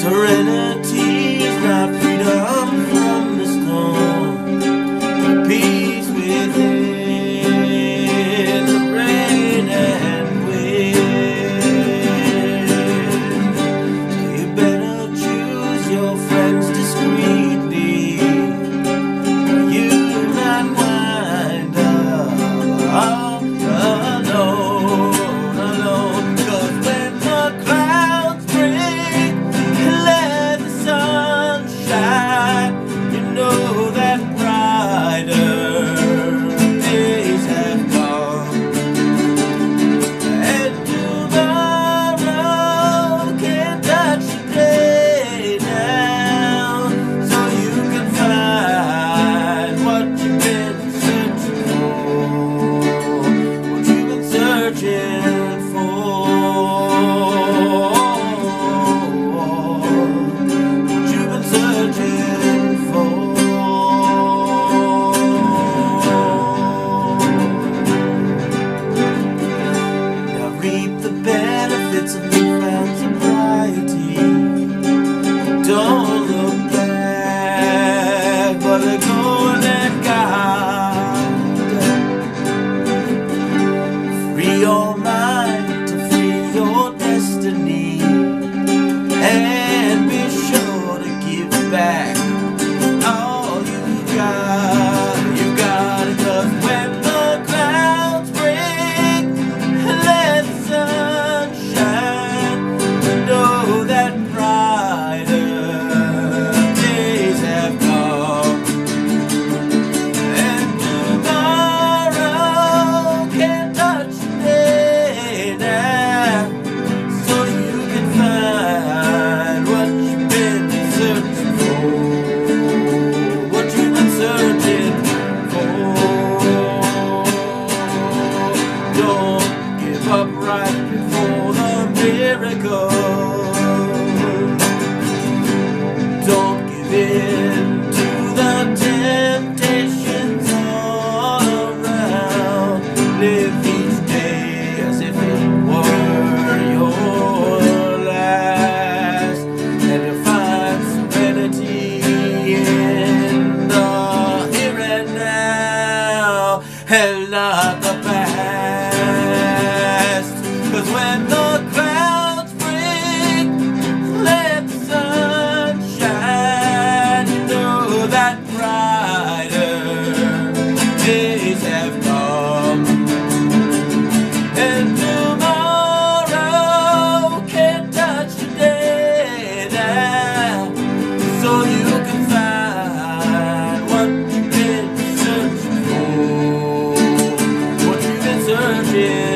Serenity hell of the past. Cause when the clouds break, let the sun shine. You know that brighter days have yeah.